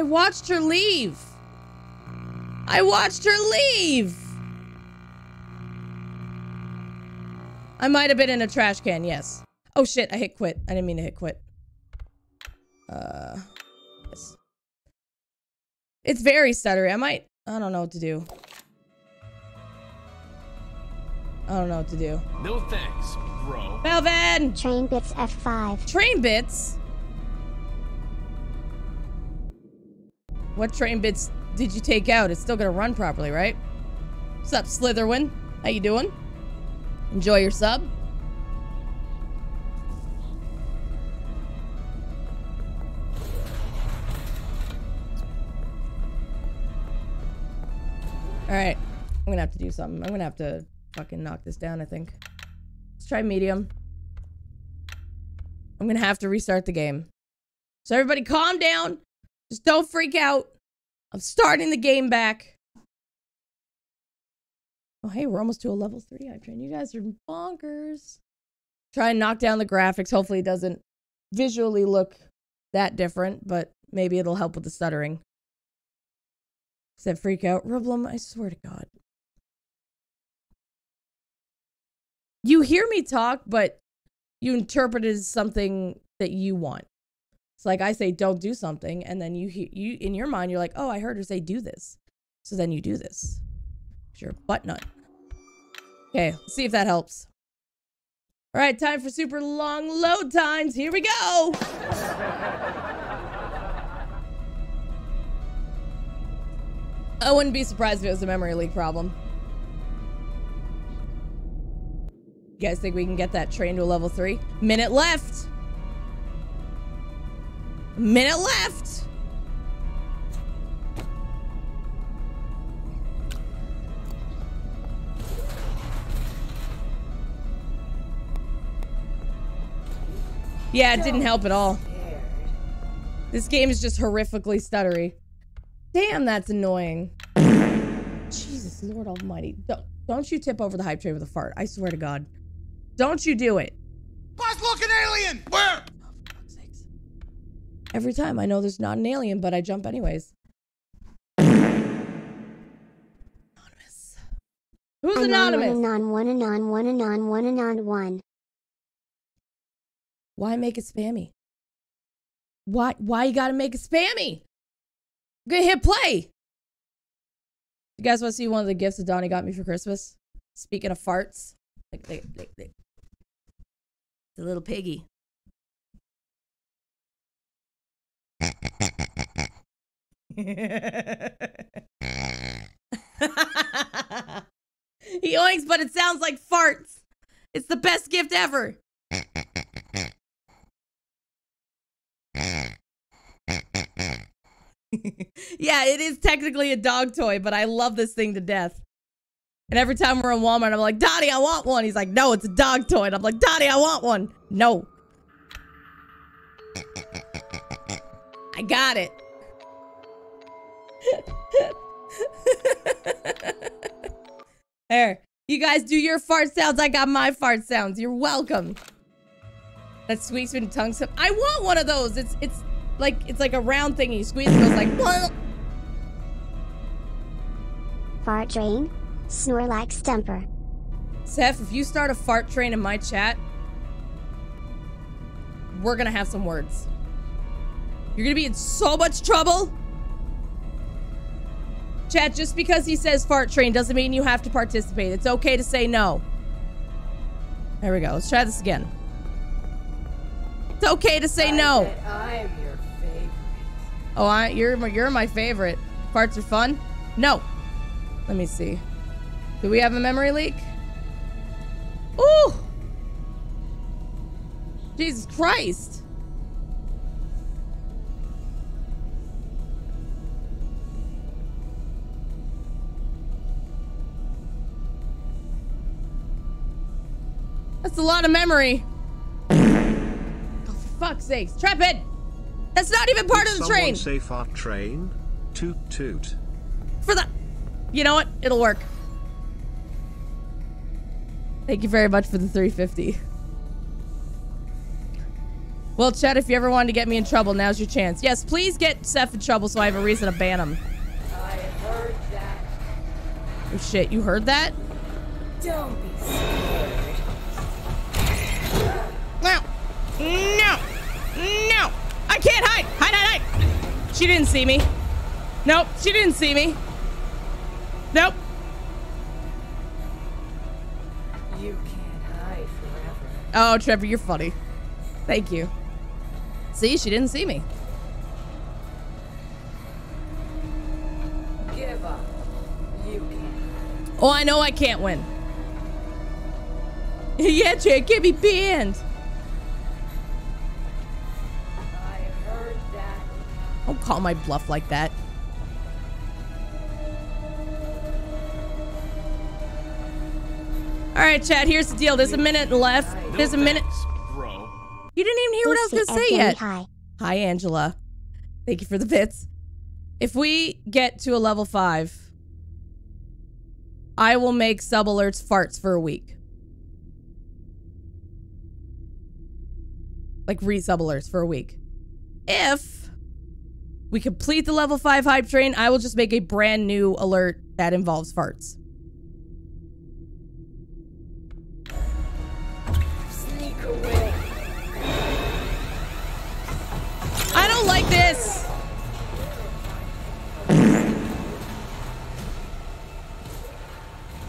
I watched her leave. I watched her leave. I might have been in a trash can, yes. Oh shit, I hit quit. I didn't mean to hit quit. Uh, yes. It's very stuttery. I might, I don't know what to do. I don't know what to do. No thanks, bro. Melvin! Train bits F5. Train bits? What train bits did you take out? It's still gonna run properly, right? What's up, Slitherwin? How you doing? Enjoy your sub? Alright. I'm gonna have to do something. I'm gonna have to fucking knock this down, I think. Let's try medium. I'm gonna have to restart the game. So everybody calm down. Just don't freak out. I'm starting the game back. Oh, hey, we're almost to a level three hype train. You guys are bonkers. Try and knock down the graphics. Hopefully it doesn't visually look that different, but maybe it'll help with the stuttering. That freak out? Rublum, I swear to God. You hear me talk, but you interpret it as something that you want. It's like I say, don't do something, and then you you in your mind, you're like, oh, I heard her say do this, so then you do this. You're a butt nut. Okay, let's see if that helps. All right, time for super long load times. Here we go. I wouldn't be surprised if it was a memory leak problem. You guys think we can get that train to a level three? Minute left. Minute left. Yeah, it didn't help at all. This game is just horrifically stuttery. Damn, that's annoying. Jesus Lord Almighty. Don't, don't you tip over the hype train with a fart. I swear to God. Don't you do it. Boss looking alien! Where? Fuck's sakes. Every time I know there's not an alien, but I jump anyways. Anonymous. Who's anonymous? Anon one anon one anon one anon one. Why make it spammy? Why why you gotta make it spammy? I'm gonna hit play. You guys wanna see one of the gifts that Donnie got me for Christmas? Speaking of farts. Like, like, like, like. The little piggy. he oinks, but it sounds like farts. It's the best gift ever. yeah, it is technically a dog toy, but I love this thing to death. And every time we're in Walmart, I'm like, Donnie, I want one. He's like, no, it's a dog toy. And I'm like, Donnie, I want one. No. I got it. there. You guys do your fart sounds. I got my fart sounds. You're welcome. That squeaks when tongue some. I want one of those. It's it's like it's like a round thing. You squeeze it, it goes like. "Bleh." Fart train. Snore like Stumper. Seth, if you start a fart train in my chat, we're gonna have some words. You're gonna be in so much trouble. Chat, just because he says fart train doesn't mean you have to participate. It's okay to say no. There we go. Let's try this again. It's okay to say no. I'm your favorite. Oh, I, you're my, you're my favorite. Farts are fun. No. Let me see. Do we have a memory leak? Ooh. Jesus Christ. That's a lot of memory. Oh, for fuck's sakes. Trap it! That's not even part of the train! Someone say fart train. Toot toot. For the... You know what? It'll work. Thank you very much for the 350. Well, Chad, if you ever wanted to get me in trouble, now's your chance. Yes, please get Seth in trouble so I have a reason to ban him. I heard that. Oh shit, you heard that? Don't be scared. No. No. I can't hide. Hide, hide, hide. She didn't see me. Nope, she didn't see me. Nope. You can't hide forever. Oh, Trevor, you're funny. Thank you. See, she didn't see me. Give up. You can't. Oh, I know I can't win. yeah, Chad, get me banned. Don't call my bluff like that. All right, Chad, here's the deal. There's a minute left. There's a minute. You didn't even hear what I was going to say Evgeny yet. High. Hi, Angela. Thank you for the bits. If we get to a level five, I will make sub alerts farts for a week. Like re sub alerts for a week. If we complete the level five hype train, I will just make a brand new alert that involves farts. Sneak away. I don't like this.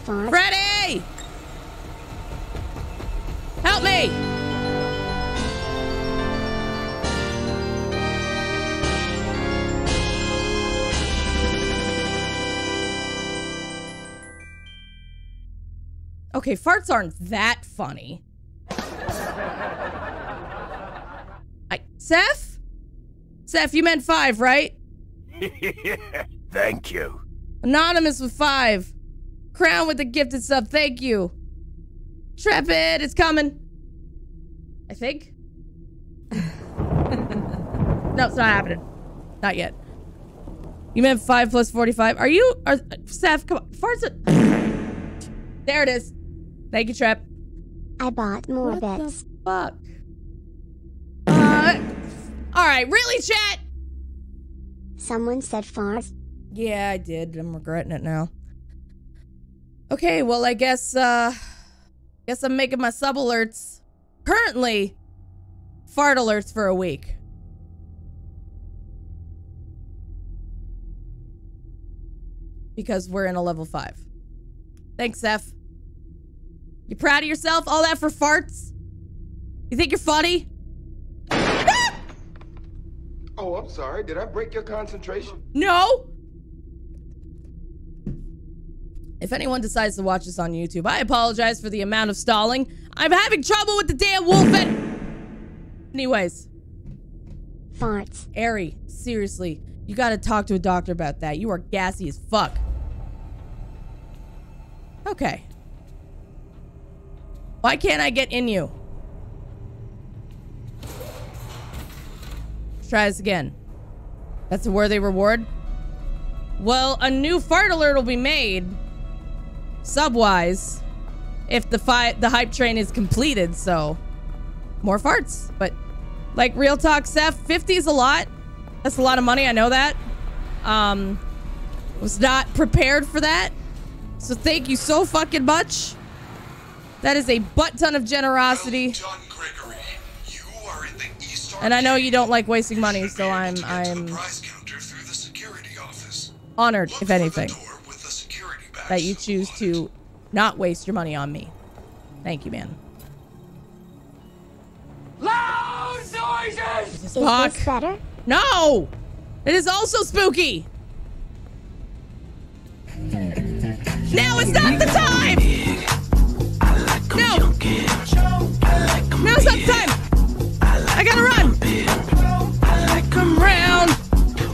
Fart. Freddy! Help me! Okay, farts aren't that funny. I Seth? Seth, you meant five, right? Thank you. Anonymous with five. Crown with the gifted sub. Thank you. Trepid, it's coming. I think. no, it's not happening. Not yet. You meant five plus forty-five. Are you? Are Seth? Come on, farts. Are, there it is. Thank you, Trap. I bought more What the fuck? Uh. All right, really, chat. Someone said fart. Yeah, I did. I'm regretting it now. Okay, well, I guess uh guess I'm making my sub alerts currently fart alerts for a week. Because we're in a level 5. Thanks, Zeph. You proud of yourself? All that for farts? You think you're funny? Oh, I'm sorry. Did I break your concentration? No. If anyone decides to watch this on YouTube, I apologize for the amount of stalling. I'm having trouble with the damn wolf and... Anyways, Farts. Ari, seriously, you gotta talk to a doctor about that. You are gassy as fuck. Okay. Why can't I get in you? Let's try this again. That's a worthy reward? Well, a new fart alert will be made, subwise, if the the hype train is completed. So, more farts. But, like, real talk, Seth, 50 is a lot. That's a lot of money. I know that. Um, was not prepared for that. So thank you so fucking much. That is a butt ton of generosity. John Gregory, you are in the East And I know you don't like wasting money, so I'm to get to I'm the prize counter through the security office. honored, Look if anything, door with the security badge that you choose to not waste your money on me. Thank you, man. Loud noises! Is Fuck. this better? No! It is also spooky! Now is not the time! No! Now's not the time! I gotta run! Come round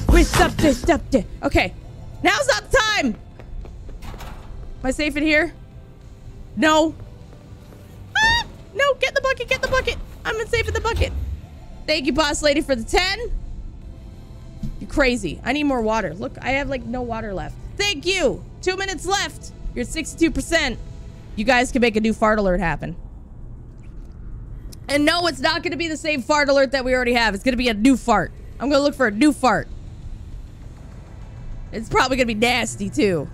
with something, something. Okay, now's not the time! Am I safe in here? No. Ah! No, get the bucket, get the bucket! I'm safe in the bucket. Thank you, boss lady, for the 10. You're crazy. I need more water. Look, I have like no water left. Thank you. Two minutes left. You're 62%. You guys can make a new fart alert happen. And no, it's not going to be the same fart alert that we already have. It's going to be a new fart. I'm going to look for a new fart. It's probably going to be nasty, too.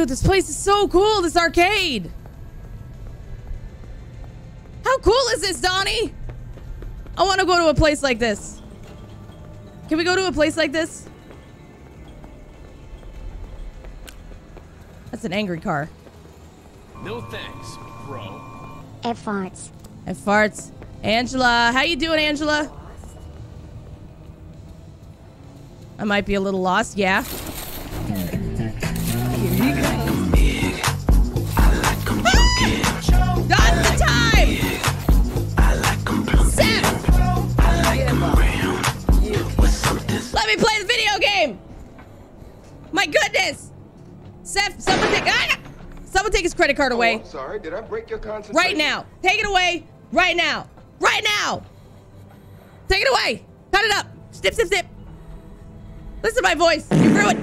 Dude, this place is so cool. This arcade. How cool is this, Donnie? I want to go to a place like this. Can we go to a place like this? That's an angry car. No thanks, bro. It farts. And farts. Angela, how you doing, Angela? I might be a little lost, yeah. Credit card Oh, away. I'm sorry. Did I break your concentration? Right now. Take it away. Right now. Right now. Take it away. Cut it up. Snip, snip, snip. Listen to my voice. You threw it.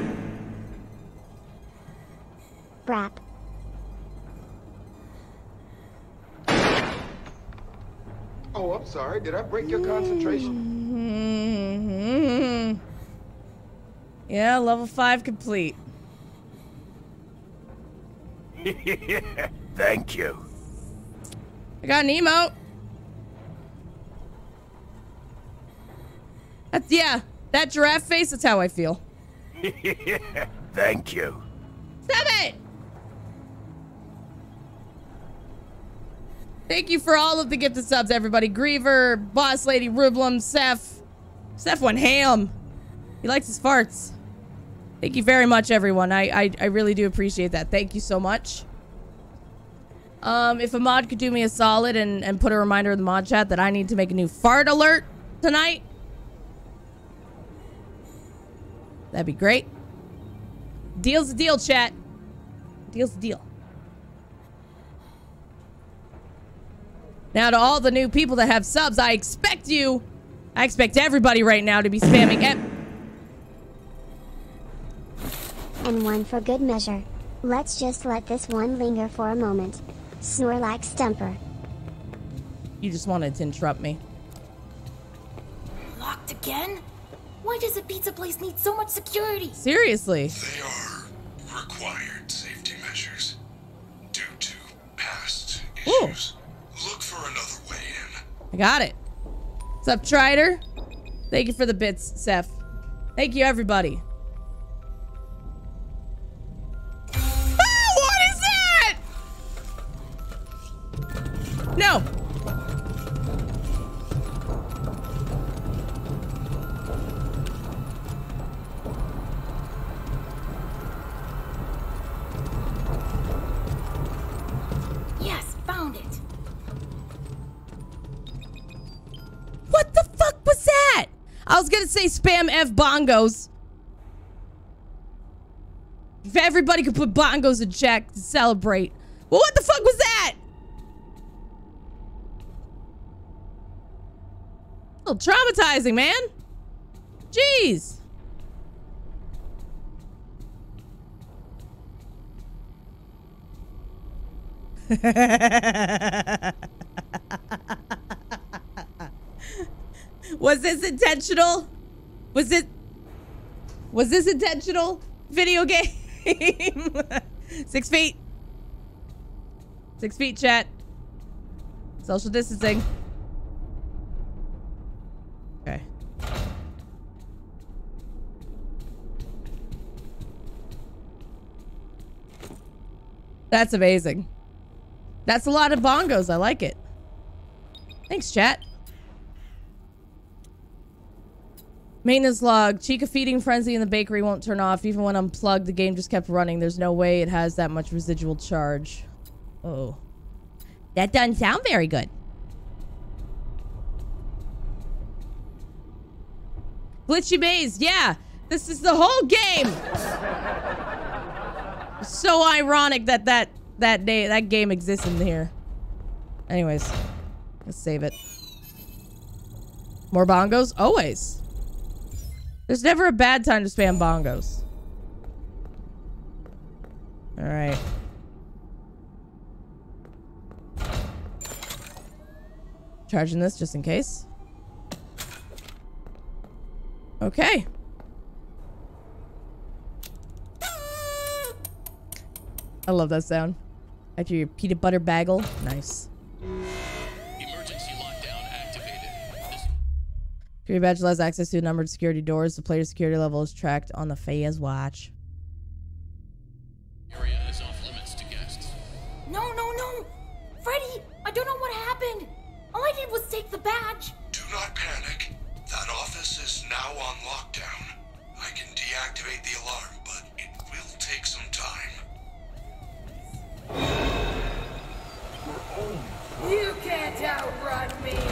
Brap. Oh, I'm sorry. Did I break your concentration? Mhm. Yeah, level five complete. Thank you. I got an emote. That's, yeah, that giraffe face, that's how I feel. Thank you. Stop it! Thank you for all of the gifted subs, everybody. Griever, Boss Lady, Rublum, Seth. Seth went ham. He likes his farts. Thank you very much, everyone. I, I, I really do appreciate that. Thank you so much. Um, if a mod could do me a solid and, and put a reminder in the mod chat that I need to make a new fart alert tonight, that'd be great. Deal's a deal, chat. Deal's a deal. Now, to all the new people that have subs, I expect you, I expect everybody right now to be spamming. And one for good measure. Let's just let this one linger for a moment. Snorlax Stumper. you just wanted to interrupt me. Locked again? Why does a pizza place need so much security? Seriously. They are required safety measures due to past Ooh. issues. Look for another way in. I got it. What's up, Trider? Thank you for the bits, Seth. Thank you, everybody. Spam F bongos. If everybody could put bongos in check to celebrate. Well, what the fuck was that? A little traumatizing, man. Jeez. Was this intentional? Was it Was this intentional? Video game. Six feet. Six feet, chat. Social distancing. Okay. That's amazing. That's a lot of bongos. I like it. Thanks, chat. Maintenance log. Chica feeding frenzy in the bakery won't turn off. Even when unplugged, the game just kept running. There's no way it has that much residual charge. Oh. That doesn't sound very good. Glitchy Maze. Yeah. This is the whole game. so ironic that that that day that game exists in here. Anyways, let's save it. More bongos? Always. There's never a bad time to spam bongos. Alright. Charging this just in case. Okay. I love that sound. After your peanut butter bagel. Nice. Security badge allows access to numbered security doors. The player's security level is tracked on the Faz-Watch. area is off limits to guests. No, no, no! Freddy, I don't know what happened. All I did was take the badge. Do not panic. That office is now on lockdown. I can deactivate the alarm, but it will take some time. You can't outrun me.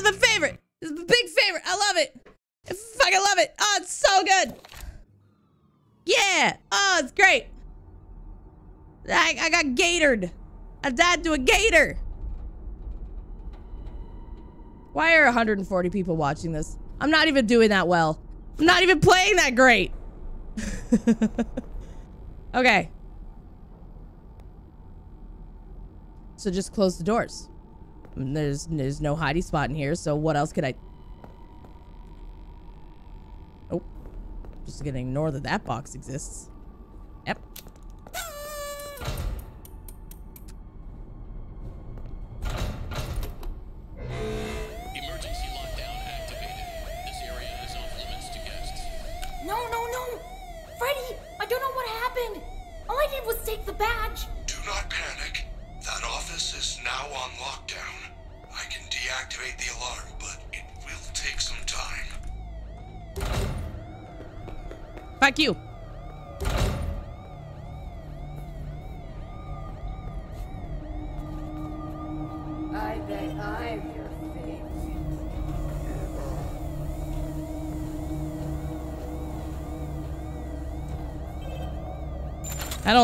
It's my favorite. It's my big favorite. I love it. I fucking love it. Oh, it's so good. Yeah. Oh, it's great. I, I got gatored. I died to a gator. Why are 140 people watching this? I'm not even doing that well. I'm not even playing that great. okay. So just close the doors. There's there's no hidey spot in here, so what else could I... Oh. Just gonna ignore that that box exists.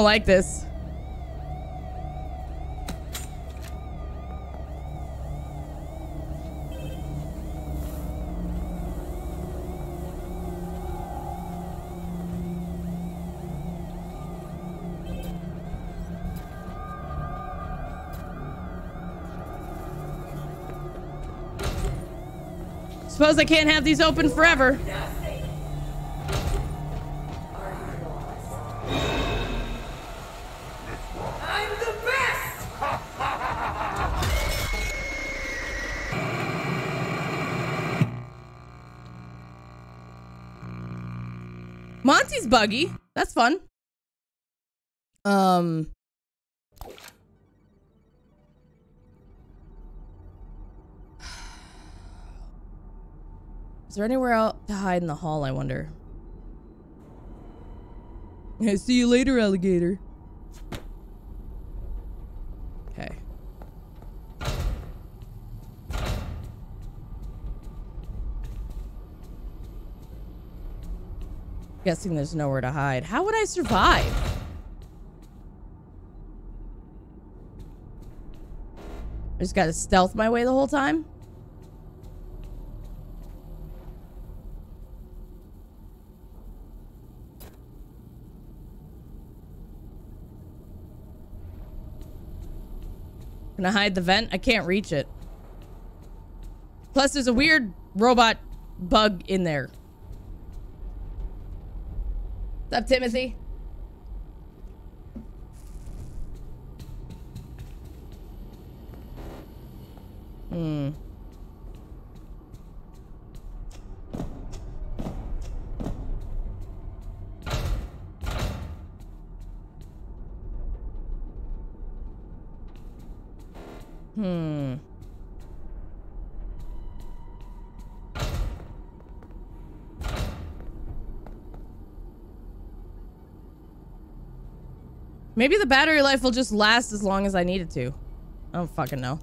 Like this. Suppose I can't have these open forever. Buggy. That's fun. Um. Is there anywhere else to hide in the hall, I wonder? Yeah, see you later, alligator. Okay. Guessing there's nowhere to hide. How would I survive? I just gotta stealth my way the whole time? Can I hide the vent? I can't reach it. Plus, there's a weird robot bug in there. What's up, Timothy? Hmm. Hmm. Maybe the battery life will just last as long as I need it to. I don't fucking know.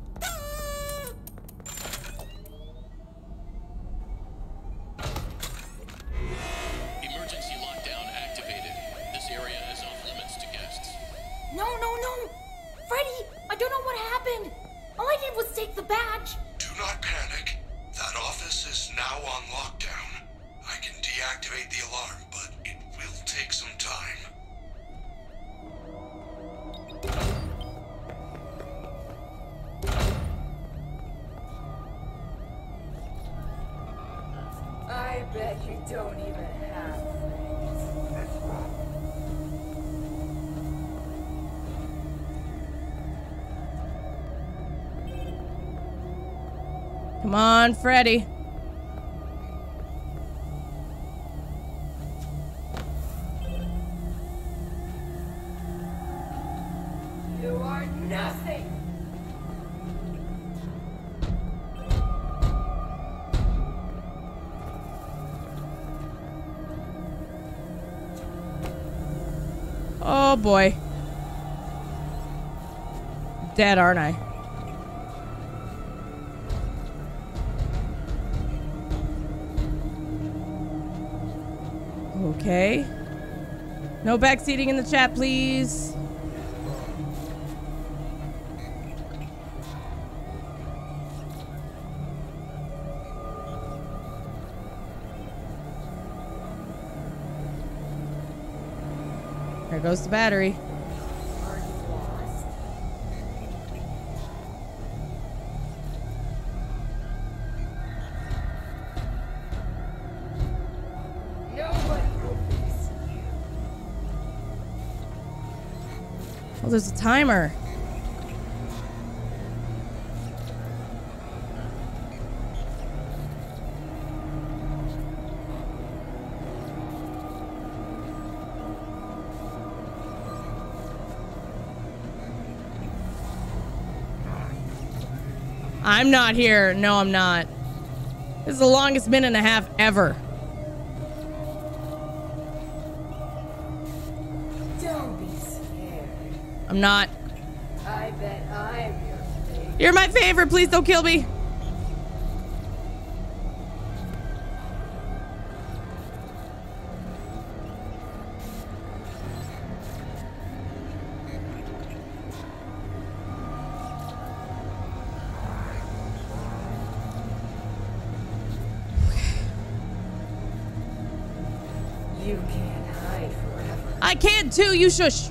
Bet you don't even have Come on, Freddy. Dead, aren't I? Okay. No backseating in the chat, please. There goes the battery. There's a timer. I'm not here. No, I'm not. This is the longest minute and a half ever. I'm not. I bet I'm your favorite. You're my favorite. Please don't kill me. You can't hide forever. I can't too. You shush.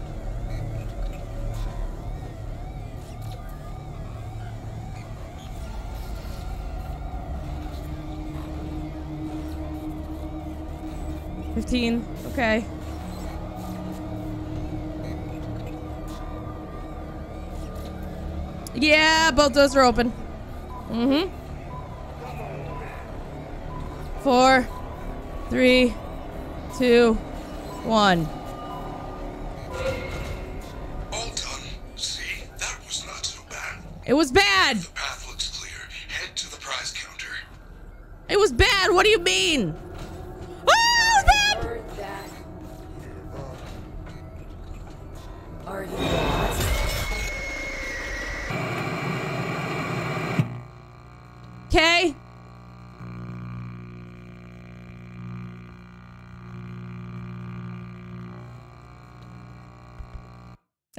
Fifteen. Okay. Yeah, both doors are open. Mm-hmm. Four, three, two, one. All done. See, that was not so bad. It was bad. The path looks clear. Head to the prize counter. It was bad. What do you mean?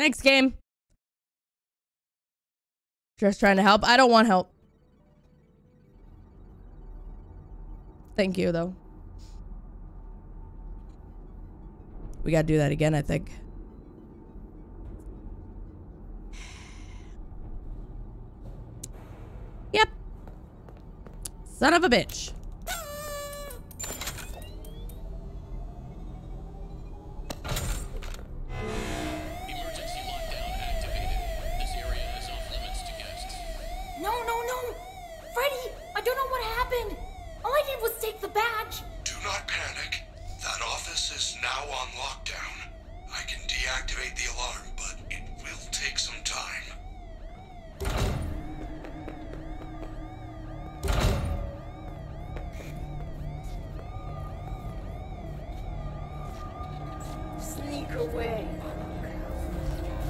Thanks, game. Just trying to help. I don't want help. Thank you, though. We gotta do that again, I think. Yep. Son of a bitch.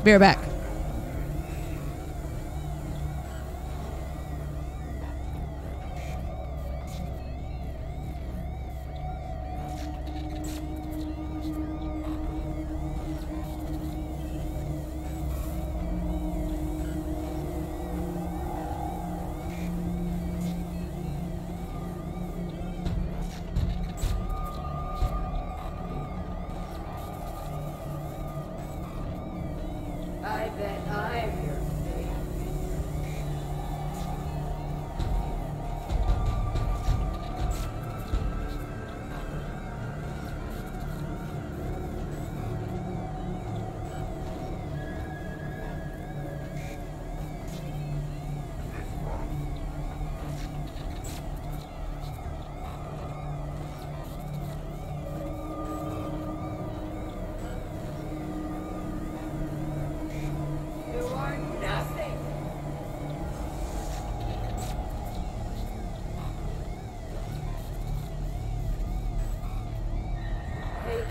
Be right back.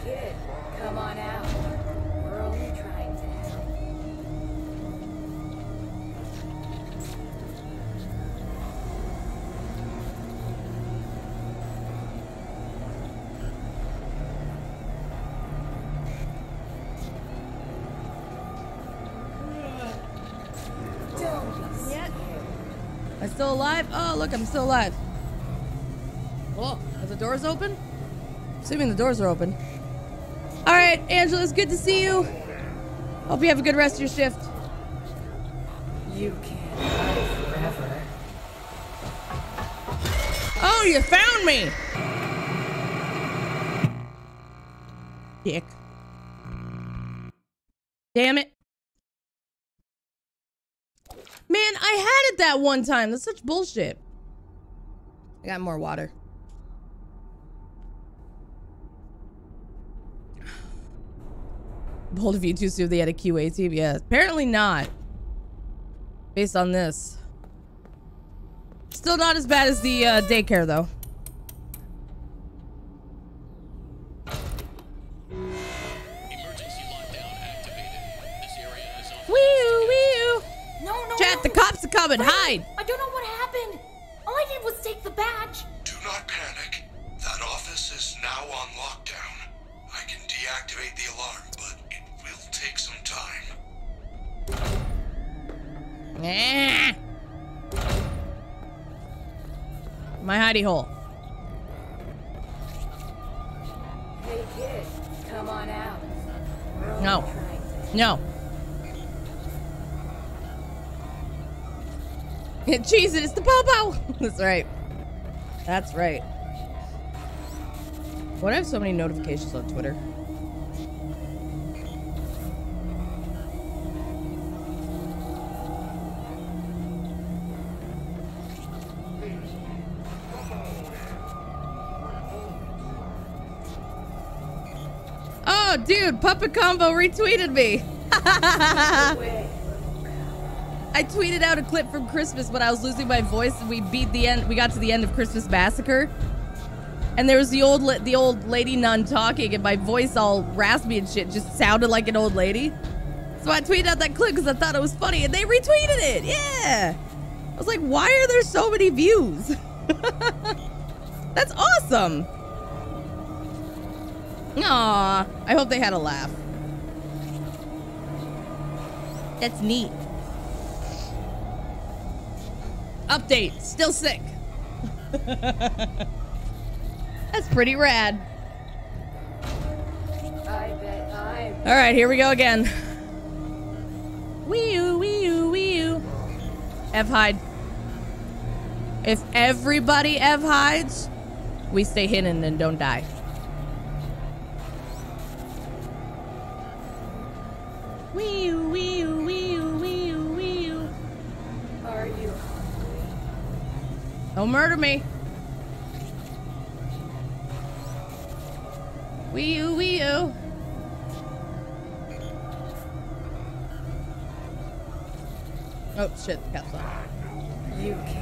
Kid, come on out. We're only trying to help. Am I still alive? Oh, look, I'm still alive. Oh, are the doors open? Assuming the doors are open. Right, Angela, it's good to see you. Hope you have a good rest of your shift. You can't hide forever. Oh, you found me! Dick. Damn it. Man, I had it that one time. That's such bullshit. I got more water. Bold of you to assume they had a QA team. Yeah, apparently not. Based on this. Still not as bad as the uh, daycare, though. Hidey hole. Hey kid, come on out. No. No. It, it's the Popo! That's right. That's right. Why do I have so many notifications on Twitter? Dude, Puppet Combo retweeted me. I tweeted out a clip from Christmas when I was losing my voice and we beat the end. We got to the end of Christmas Massacre, and there was the old the old lady nun talking, and my voice all raspy and shit just sounded like an old lady. So I tweeted out that clip because I thought it was funny, and they retweeted it. Yeah, I was like, why are there so many views? That's awesome. Aw, I hope they had a laugh. That's neat. Update, still sick. That's pretty rad. I bet I'm All right, here we go again. Wee oo, wee oo, wee oo. F hide. If everybody Ev hides, we stay hidden and don't die. Don't murder me. Wee oo, wee oo. Oh shit, the cat's on. You.